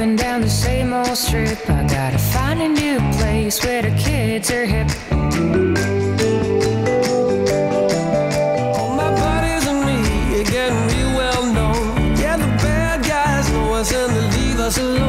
and down the same old strip. I gotta find a new place where the kids are hip. All my buddies and me are getting real well known. Yeah, the bad guys know us and they leave us alone.